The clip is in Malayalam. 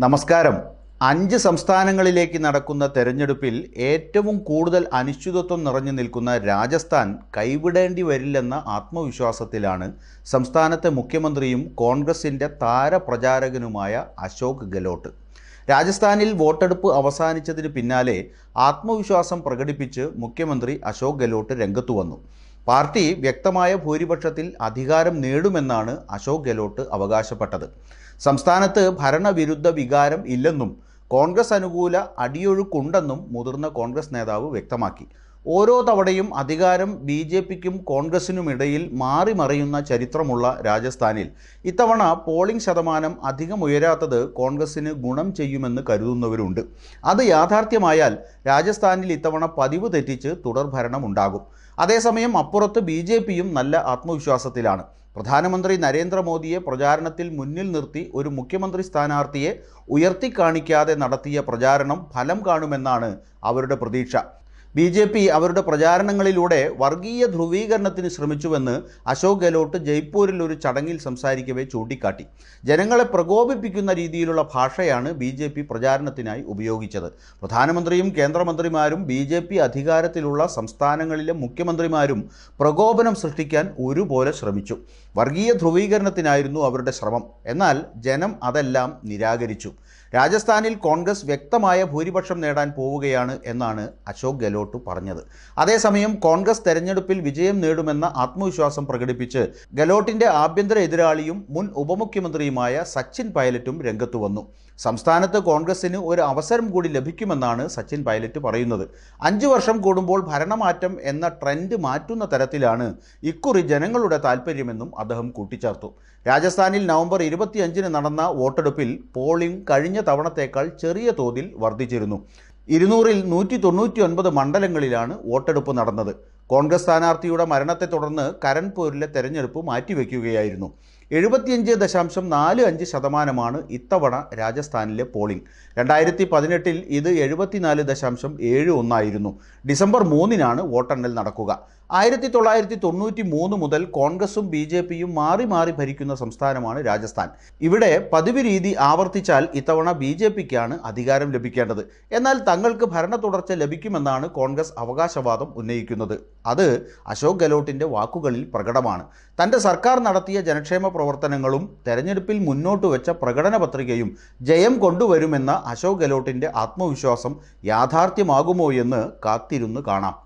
നമസ്കാരം. അഞ്ച് സംസ്ഥാനങ്ങളിലേക്ക് നടക്കുന്ന തെരഞ്ഞെടുപ്പിൽ ഏറ്റവും കൂടുതൽ അനിശ്ചിതത്വം നിറഞ്ഞു നിൽക്കുന്ന രാജസ്ഥാൻ കൈവിടേണ്ടി വരില്ലെന്ന ആത്മവിശ്വാസത്തിലാണ് സംസ്ഥാനത്തെ മുഖ്യമന്ത്രിയും കോൺഗ്രസിന്റെ താരപ്രചാരകനുമായ അശോക് ഗെലോട്ട്. രാജസ്ഥാനിൽ വോട്ടെടുപ്പ് അവസാനിച്ചതിന് പിന്നാലെ ആത്മവിശ്വാസം പ്രകടിപ്പിച്ച് മുഖ്യമന്ത്രി അശോക് ഗെലോട്ട് രംഗത്തു വന്നു. പാർട്ടി വ്യക്തമായ ഭൂരിപക്ഷത്തിൽ അധികാരം നേടുമെന്നാണ് അശോക് ഗെലോട്ട് അവകാശപ്പെട്ടത്. സംസ്ഥാനത്ത് ഭരണവിരുദ്ധ വികാരം ഇല്ലെന്നും കോൺഗ്രസ് അനുകൂല അടിയൊഴുക്കുണ്ടെന്നും മുതിർന്ന കോൺഗ്രസ് നേതാവ് വ്യക്തമാക്കി. ഓരോ തവണയും അധികാരം ബി ജെ പിക്കും കോൺഗ്രസിനുമിടയിൽ മാറി മറിയുന്ന ചരിത്രമുള്ള രാജസ്ഥാനിൽ ഇത്തവണ പോളിംഗ് ശതമാനം അധികം ഉയരാത്തത് കോൺഗ്രസിന് ഗുണം ചെയ്യുമെന്ന് കരുതുന്നവരുണ്ട്. അത് യാഥാർത്ഥ്യമായാൽ രാജസ്ഥാനിൽ ഇത്തവണ പതിവ് തെറ്റിച്ച് തുടർഭരണമുണ്ടാകും അതേസമയം അപ്പുറത്ത് ബി നല്ല ആത്മവിശ്വാസത്തിലാണ്. പ്രധാനമന്ത്രി നരേന്ദ്രമോദിയെ പ്രചാരണത്തിൽ മുന്നിൽ നിർത്തി ഒരു മുഖ്യമന്ത്രി സ്ഥാനാർത്ഥിയെ ഉയർത്തിക്കാണിക്കാതെ നടത്തിയ പ്രചാരണം ഫലം കാണുമെന്നാണ് അവരുടെ പ്രതീക്ഷ. ബി ജെ പി അവരുടെ പ്രചാരണങ്ങളിലൂടെ വർഗീയ ധ്രുവീകരണത്തിന് ശ്രമിച്ചുവെന്ന് അശോക് ഗെഹ്ലോട്ട് ജയ്പൂരിൽ ഒരു ചടങ്ങിൽ സംസാരിക്കവേ ചൂണ്ടിക്കാട്ടി. ജനങ്ങളെ പ്രകോപിപ്പിക്കുന്ന രീതിയിലുള്ള ഭാഷയാണ് ബി ജെ പി പ്രചാരണത്തിനായി ഉപയോഗിച്ചത്. പ്രധാനമന്ത്രിയും കേന്ദ്രമന്ത്രിമാരും ബി ജെ പി അധികാരത്തിലുള്ള സംസ്ഥാനങ്ങളിലെ മുഖ്യമന്ത്രിമാരും പ്രകോപനം സൃഷ്ടിക്കാൻ ഒരുപോലെ ശ്രമിച്ചു. വർഗീയ ധ്രുവീകരണത്തിനായിരുന്നു അവരുടെ ശ്രമം. എന്നാൽ ജനം അതെല്ലാം നിരാകരിച്ചു. രാജസ്ഥാനിൽ കോൺഗ്രസ് വ്യക്തമായ ഭൂരിപക്ഷം നേടാൻ പോവുകയാണ് എന്നാണ് അശോക് ഗെഹ്ലോട്ട് പറഞ്ഞത്. അതേസമയം കോൺഗ്രസ് തെരഞ്ഞെടുപ്പിൽ വിജയം നേടുമെന്ന ആത്മവിശ്വാസം പ്രകടിപ്പിച്ച് ഗെഹ്ലോട്ടിന്റെ ആഭ്യന്തര എതിരാളിയും മുൻ ഉപമുഖ്യമന്ത്രിയുമായ സച്ചിൻ പൈലറ്റും രംഗത്തു വന്നു. സംസ്ഥാനത്ത് കോൺഗ്രസിന് ഒരു അവസരം കൂടി ലഭിക്കുമെന്നാണ് സച്ചിൻ പൈലറ്റ് പറയുന്നത്. അഞ്ചു വർഷം കൂടുമ്പോൾ ഭരണമാറ്റം എന്ന ട്രെൻഡ് മാറ്റുന്ന തരത്തിലാണ് ഇക്കുറി ജനങ്ങളുടെ താൽപ്പര്യമെന്നും അദ്ദേഹം കൂട്ടിച്ചേർത്തു. രാജസ്ഥാനിൽ നവംബർ ഇരുപത്തിയഞ്ചിന് നടന്ന വോട്ടെടുപ്പിൽ പോളിംഗ് കഴിഞ്ഞ തവണത്തേക്കാൾ ചെറിയ തോതിൽ വർദ്ധിച്ചിരുന്നു. ഇരുന്നൂറിൽ നൂറ്റി തൊണ്ണൂറ്റി ഒൻപത് മണ്ഡലങ്ങളിലാണ് വോട്ടെടുപ്പ് നടന്നത്. കോൺഗ്രസ് സ്ഥാനാർത്ഥിയുടെ മരണത്തെ തുടർന്ന് കരൺപൂരിലെ തെരഞ്ഞെടുപ്പ് മാറ്റിവെക്കുകയായിരുന്നു. എഴുപത്തിയഞ്ച് ദശാംശം നാല് അഞ്ച് ശതമാനമാണ് ഇത്തവണ രാജസ്ഥാനിലെ പോളിംഗ്. രണ്ടായിരത്തി പതിനെട്ടിൽ ഇത് എഴുപത്തിനാല് ദശാംശം ഏഴ് ഒന്നായിരുന്നു. ഡിസംബർ മൂന്നിനാണ് വോട്ടെണ്ണൽ നടക്കുക. ആയിരത്തി തൊള്ളായിരത്തി തൊണ്ണൂറ്റി മൂന്ന് മുതൽ കോൺഗ്രസും ബി ജെ പിയും മാറി മാറി ഭരിക്കുന്ന സംസ്ഥാനമാണ് രാജസ്ഥാൻ. ഇവിടെ പതിവ് രീതി ആവർത്തിച്ചാൽ ഇത്തവണ ബി ജെ പിക്കാണ് അധികാരം ലഭിക്കേണ്ടത്. എന്നാൽ തങ്ങൾക്ക് ഭരണ തുടർച്ച ലഭിക്കുമെന്നാണ് കോൺഗ്രസ് അവകാശവാദം ഉന്നയിക്കുന്നത്. അത് അശോക് ഗെലോട്ടിന്റെ വാക്കുകളിൽ പ്രകടമാണ്. തന്റെ സർക്കാർ നടത്തിയ ജനക്ഷേമ പ്രവർത്തനങ്ങളും തെരഞ്ഞെടുപ്പിൽ മുന്നോട്ട് വെച്ച പ്രകടന പത്രികയും ജയം കൊണ്ടുവരുമെന്ന അശോക് ഗെലോട്ടിന്റെ ആത്മവിശ്വാസം യാഥാർത്ഥ്യമാകുമോ എന്ന് കാത്തിരുന്ന് കാണാം.